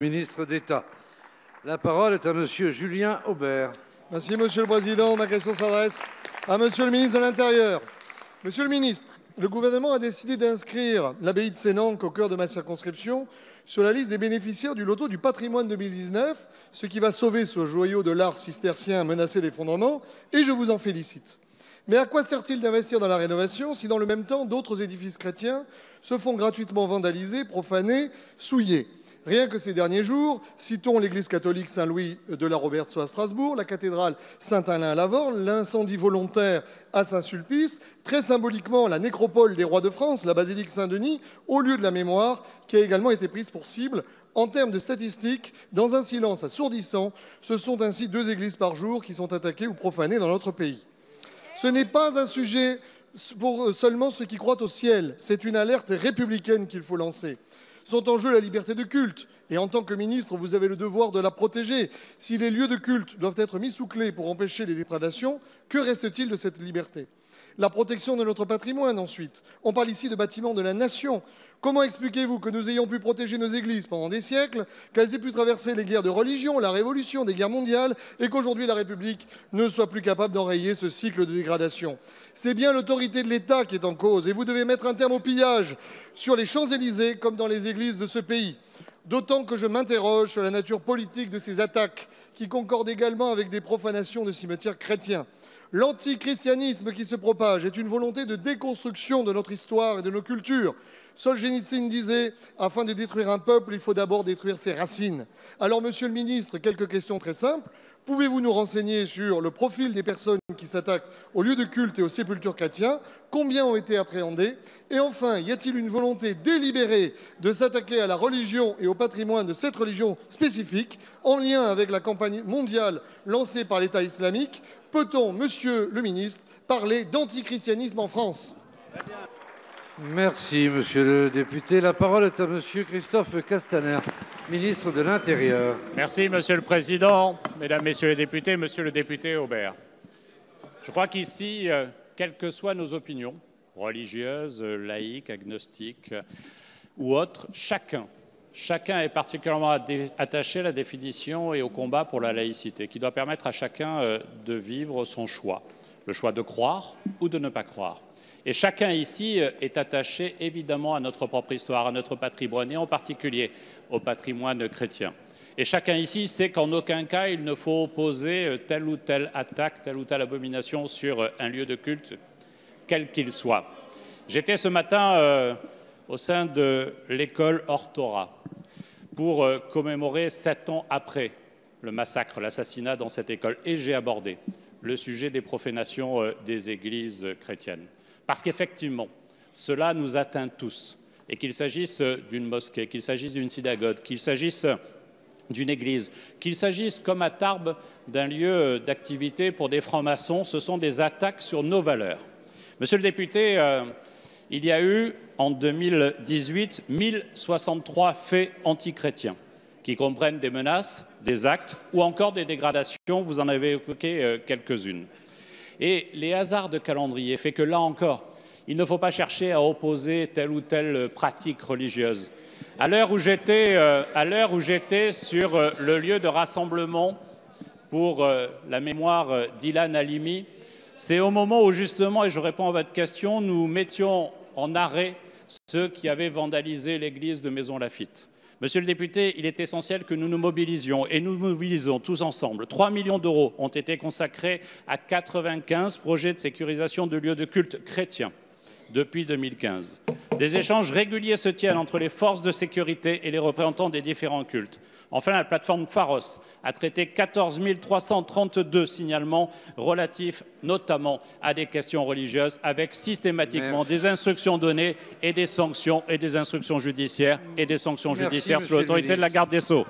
Ministre d'État. La parole est à Monsieur Julien Aubert. Merci, Monsieur le Président. Ma question s'adresse à Monsieur le ministre de l'Intérieur. Monsieur le ministre, le gouvernement a décidé d'inscrire l'abbaye de Sénanque au cœur de ma circonscription sur la liste des bénéficiaires du loto du patrimoine 2019, ce qui va sauver ce joyau de l'art cistercien menacé d'effondrement, et je vous en félicite. Mais à quoi sert-il d'investir dans la rénovation si dans le même temps d'autres édifices chrétiens se font gratuitement vandaliser, profaner, souiller? Rien que ces derniers jours, citons l'église catholique Saint-Louis de la Robertsau à Strasbourg, la cathédrale Saint-Alain à Lavorne, l'incendie volontaire à Saint-Sulpice, très symboliquement la nécropole des rois de France, la basilique Saint-Denis, au lieu de la mémoire, qui a également été prise pour cible. En termes de statistiques, dans un silence assourdissant, ce sont ainsi deux églises par jour qui sont attaquées ou profanées dans notre pays. Ce n'est pas un sujet pour seulement ceux qui croient au ciel, c'est une alerte républicaine qu'il faut lancer sont en jeu la liberté de culte. Et en tant que ministre, vous avez le devoir de la protéger. Si les lieux de culte doivent être mis sous clé pour empêcher les déprédations, que reste-t-il de cette liberté? La protection de notre patrimoine, ensuite. On parle ici de bâtiments de la nation. Comment expliquez-vous que nous ayons pu protéger nos églises pendant des siècles, qu'elles aient pu traverser les guerres de religion, la révolution, des guerres mondiales, et qu'aujourd'hui la République ne soit plus capable d'enrayer ce cycle de dégradation? C'est bien l'autorité de l'État qui est en cause, et vous devez mettre un terme au pillage sur les Champs-Élysées comme dans les églises de ce pays. D'autant que je m'interroge sur la nature politique de ces attaques, qui concordent également avec des profanations de cimetières chrétiens. L'antichristianisme qui se propage est une volonté de déconstruction de notre histoire et de nos cultures. Solzhenitsyn disait Afin de détruire un peuple, il faut d'abord détruire ses racines. Alors, monsieur le ministre, quelques questions très simples. Pouvez-vous nous renseigner sur le profil des personnes qui s'attaquent aux lieux de culte et aux sépultures chrétiens Combien ont été appréhendés Et enfin, y a-t-il une volonté délibérée de s'attaquer à la religion et au patrimoine de cette religion spécifique en lien avec la campagne mondiale lancée par l'État islamique? Peut-on, monsieur le ministre, parler d'antichristianisme en France? Merci, monsieur le député. La parole est à monsieur Christophe Castaner, ministre de l'Intérieur. Merci, monsieur le président, mesdames, messieurs les députés, monsieur le député Aubert. Je crois qu'ici, euh, quelles que soient nos opinions, religieuses, laïques, agnostiques ou autres, chacun, est particulièrement attaché à la définition et au combat pour la laïcité, qui doit permettre à chacun euh, de vivre son choix, le choix de croire ou de ne pas croire. Et chacun ici euh, est attaché évidemment à notre propre histoire, à notre patrimoine, et en particulier au patrimoine chrétien. Et chacun ici sait qu'en aucun cas il ne faut opposer euh, telle ou telle attaque, telle ou telle abomination sur euh, un lieu de culte, quel qu'il soit. J'étais ce matin au sein de l'école Hortora pour commémorer sept ans après le massacre, l'assassinat dans cette école, et j'ai abordé le sujet des profanations des églises chrétiennes. Parce qu'effectivement, cela nous atteint tous, et qu'il s'agisse d'une mosquée, qu'il s'agisse d'une synagogue, qu'il s'agisse d'une église, qu'il s'agisse, comme à Tarbes, d'un lieu d'activité pour des francs-maçons, ce sont des attaques sur nos valeurs. Monsieur le député, euh, il y a eu en 2018 1063 faits antichrétiens qui comprennent des menaces, des actes ou encore des dégradations. Vous en avez évoqué euh, quelques-unes. Et les hasards de calendrier fait que là encore, il ne faut pas chercher à opposer telle ou telle pratique religieuse. À l'heure où j'étais, euh, sur euh, le lieu de rassemblement pour euh, la mémoire d'Ilan Halimi, c'est au moment où justement, et je réponds à votre question, nous mettions en arrêt ceux qui avaient vandalisé l'église de Maison Lafitte. Monsieur le député, il est essentiel que nous nous mobilisions et nous mobilisons tous ensemble. 3 millions d'euros ont été consacrés à 95 projets de sécurisation de lieux de culte chrétiens depuis 2015. Des échanges réguliers se tiennent entre les forces de sécurité et les représentants des différents cultes. Enfin, la plateforme Pharos a traité 14 332 signalements relatifs notamment à des questions religieuses, avec systématiquement des instructions données et des sanctions et des instructions judiciaires et des sanctions judiciaires sous l'autorité de la garde des Sceaux.